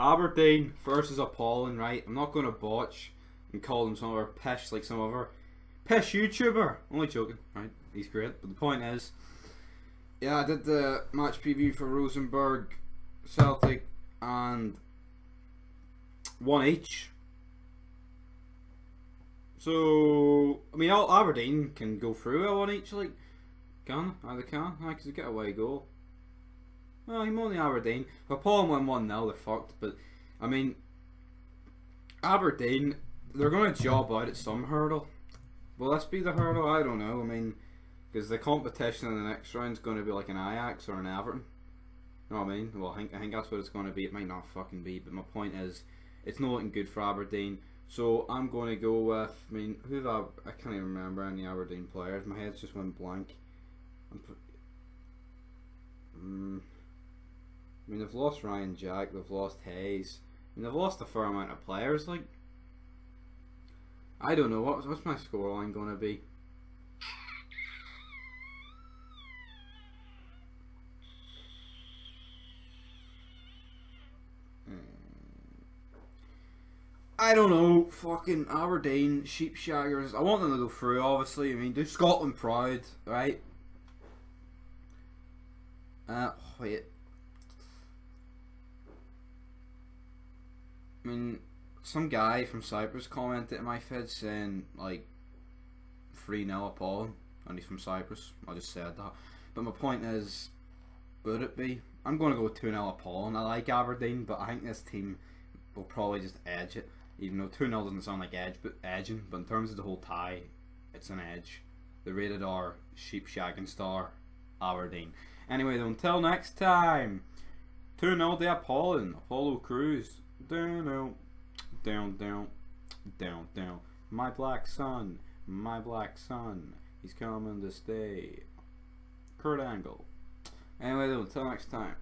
Aberdeen versus Apollon, right? I'm not going to botch and call them some other pish like some other pish YouTuber. Only joking, right? He's great. But the point is, yeah, I did the match preview for Rosenborg, Celtic, and one each. So, I mean, all Aberdeen can go through a one each, like, can? Either can, because they get away goal. Well, I'm only Aberdeen. If Paul won 1 0, they're fucked. But, I mean, Aberdeen, they're going to job out at some hurdle. Will this be the hurdle? I don't know. I mean, because the competition in the next round is going to be like an Ajax or an Everton. You know what I mean? Well, I think, I think that's what it's going to be. It might not fucking be, but my point is, it's not looking good for Aberdeen. So I'm going to go with. I mean, who have I? I can't even remember any Aberdeen players. My head's just went blank. Mean, they've lost Ryan Jack. They've lost Hayes. I mean, they've lost a fair amount of players. Like, I don't know what what's my scoreline going to be. I don't know, fucking Aberdeen, Sheepshaggers. I want them to go through, obviously. I mean, do Scotland proud, right? Uh, wait. I mean, some guy from Cyprus commented in my feed saying, like, 3 0 Apollon, and he's from Cyprus. I just said that. But my point is, would it be? I'm going to go 2 0 Apollon. I like Aberdeen, but I think this team will probably just edge it. Even though 2 0 doesn't sound like edge, but edging, but in terms of the whole tie, it's an edge. The rated R Sheep Shagging Star Aberdeen. Anyway, though, until next time, 2 0 the Apollon, Apollo Crews. Down, down, down, down, down. My black son, my black son, he's coming to stay. Kurt Angle. Anyway, until next time.